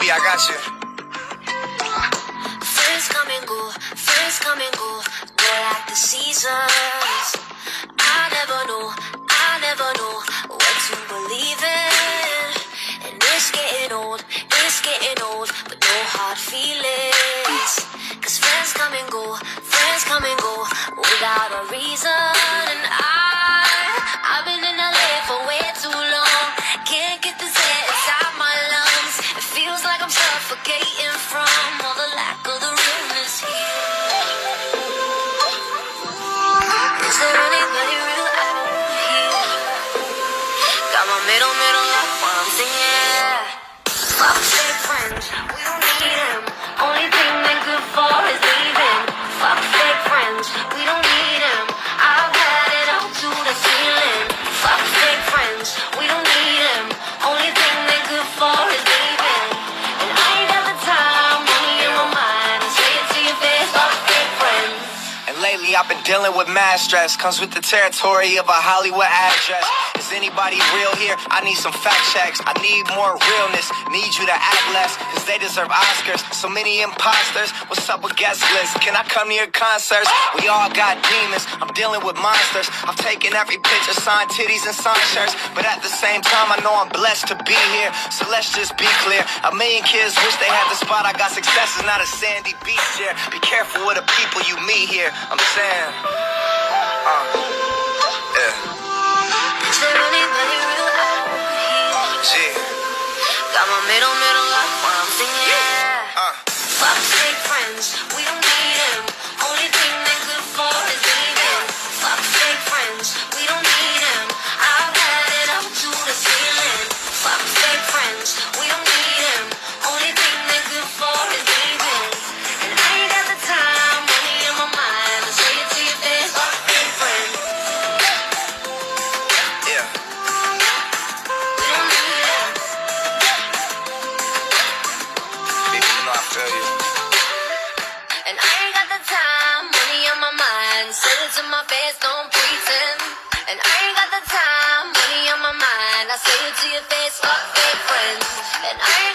I got you. Friends come and go, friends come and go, they're like the seasons. I never know, I never know what to believe in. And it's getting old, it's getting old, but no hard feelings. Cause friends come and go, friends come and go middle, middle. Fuck fake friends, we don't need them. Only thing they're good for is leaving. Fuck fake friends, we don't need them. I've had it up to the ceiling. Fuck fake friends, we don't need them. Only thing they're good for is leaving. And I ain't got the time, money in my mind. Say it to your face, fuck fake friends. And lately I've been dealing with mad stress. Comes with the territory of a Hollywood address. Is anybody real here? I need some fact checks. I need more realness. Need you to act less, cause they deserve Oscars. So many imposters. What's up with guest lists? Can I come to your concerts? We all got demons. I'm dealing with monsters. I've taken every picture, signed titties and signed shirts. But at the same time, I know I'm blessed to be here. So let's just be clear. A million kids wish they had the spot. I got success is not a sandy beach here. Be careful with the people you meet here. I'm saying. Uh, yeah. Got my middle, middle up while I'm singing. Uh. Fuck fake friends, And I ain't got the time, money on my mind. Say it to my face, don't pretend. And I ain't got the time, money on my mind. I say it to your face, fuck fake friends. And I